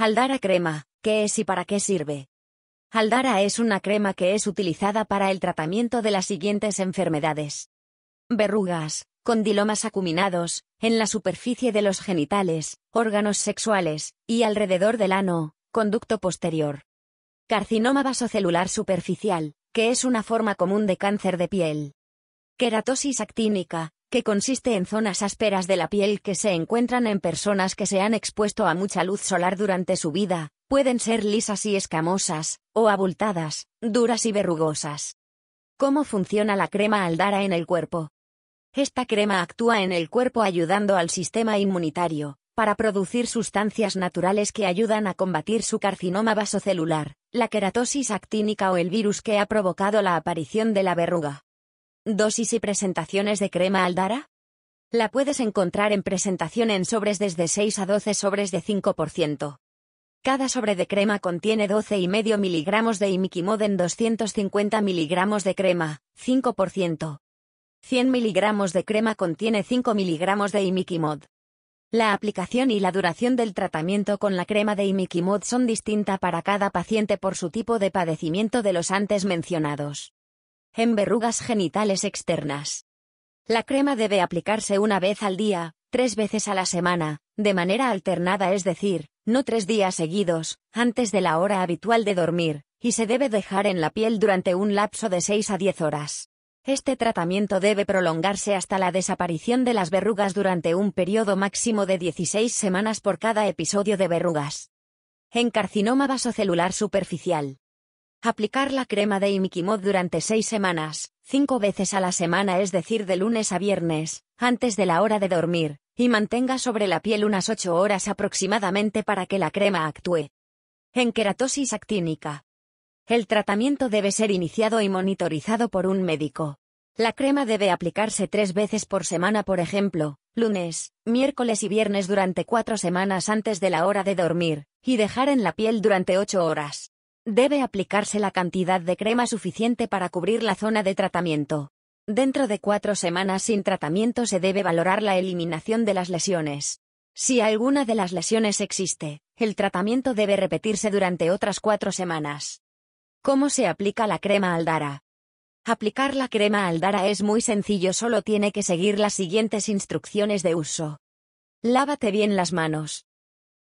Aldara crema, ¿qué es y para qué sirve? Aldara es una crema que es utilizada para el tratamiento de las siguientes enfermedades. Verrugas, condilomas acuminados, en la superficie de los genitales, órganos sexuales, y alrededor del ano, conducto posterior. Carcinoma vasocelular superficial, que es una forma común de cáncer de piel. Queratosis actínica, que consiste en zonas ásperas de la piel que se encuentran en personas que se han expuesto a mucha luz solar durante su vida, pueden ser lisas y escamosas, o abultadas, duras y verrugosas. ¿Cómo funciona la crema Aldara en el cuerpo? Esta crema actúa en el cuerpo ayudando al sistema inmunitario, para producir sustancias naturales que ayudan a combatir su carcinoma vasocelular, la queratosis actínica o el virus que ha provocado la aparición de la verruga. ¿Dosis y presentaciones de crema Aldara? La puedes encontrar en presentación en sobres desde 6 a 12 sobres de 5%. Cada sobre de crema contiene 12,5 miligramos de imiquimod en 250 miligramos de crema, 5%. 100 miligramos de crema contiene 5 miligramos de imiquimod. La aplicación y la duración del tratamiento con la crema de imiquimod son distinta para cada paciente por su tipo de padecimiento de los antes mencionados en verrugas genitales externas. La crema debe aplicarse una vez al día, tres veces a la semana, de manera alternada es decir, no tres días seguidos, antes de la hora habitual de dormir, y se debe dejar en la piel durante un lapso de 6 a 10 horas. Este tratamiento debe prolongarse hasta la desaparición de las verrugas durante un periodo máximo de 16 semanas por cada episodio de verrugas. En carcinoma vasocelular superficial, Aplicar la crema de Imikimod durante seis semanas, cinco veces a la semana es decir de lunes a viernes, antes de la hora de dormir, y mantenga sobre la piel unas ocho horas aproximadamente para que la crema actúe. En queratosis actínica. El tratamiento debe ser iniciado y monitorizado por un médico. La crema debe aplicarse tres veces por semana, por ejemplo, lunes, miércoles y viernes durante cuatro semanas antes de la hora de dormir, y dejar en la piel durante ocho horas. Debe aplicarse la cantidad de crema suficiente para cubrir la zona de tratamiento. Dentro de cuatro semanas sin tratamiento se debe valorar la eliminación de las lesiones. Si alguna de las lesiones existe, el tratamiento debe repetirse durante otras cuatro semanas. ¿Cómo se aplica la crema Aldara? Aplicar la crema Aldara es muy sencillo, solo tiene que seguir las siguientes instrucciones de uso. Lávate bien las manos.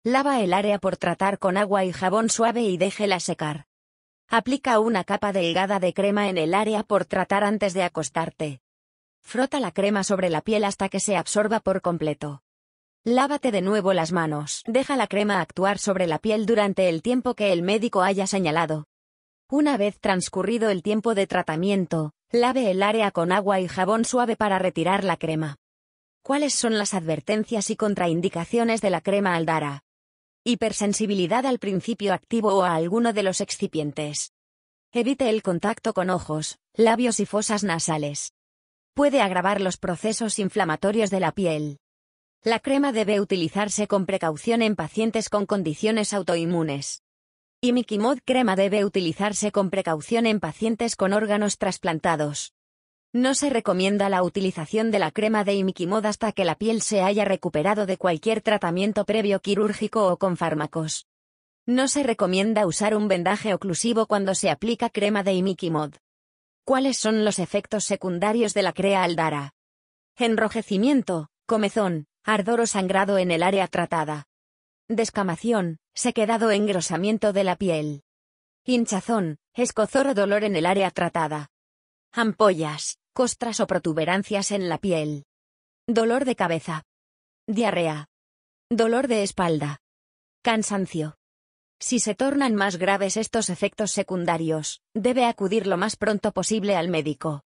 Lava el área por tratar con agua y jabón suave y déjela secar. Aplica una capa delgada de crema en el área por tratar antes de acostarte. Frota la crema sobre la piel hasta que se absorba por completo. Lávate de nuevo las manos. Deja la crema actuar sobre la piel durante el tiempo que el médico haya señalado. Una vez transcurrido el tiempo de tratamiento, lave el área con agua y jabón suave para retirar la crema. ¿Cuáles son las advertencias y contraindicaciones de la crema Aldara? Hipersensibilidad al principio activo o a alguno de los excipientes. Evite el contacto con ojos, labios y fosas nasales. Puede agravar los procesos inflamatorios de la piel. La crema debe utilizarse con precaución en pacientes con condiciones autoinmunes. Imikimod crema debe utilizarse con precaución en pacientes con órganos trasplantados. No se recomienda la utilización de la crema de Imikimod hasta que la piel se haya recuperado de cualquier tratamiento previo quirúrgico o con fármacos. No se recomienda usar un vendaje oclusivo cuando se aplica crema de Imikimod. ¿Cuáles son los efectos secundarios de la crea Aldara? Enrojecimiento, comezón, ardor o sangrado en el área tratada. Descamación, sequedad o engrosamiento de la piel. Hinchazón, escozor o dolor en el área tratada. Ampollas, costras o protuberancias en la piel. Dolor de cabeza. Diarrea. Dolor de espalda. Cansancio. Si se tornan más graves estos efectos secundarios, debe acudir lo más pronto posible al médico.